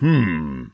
Hmm.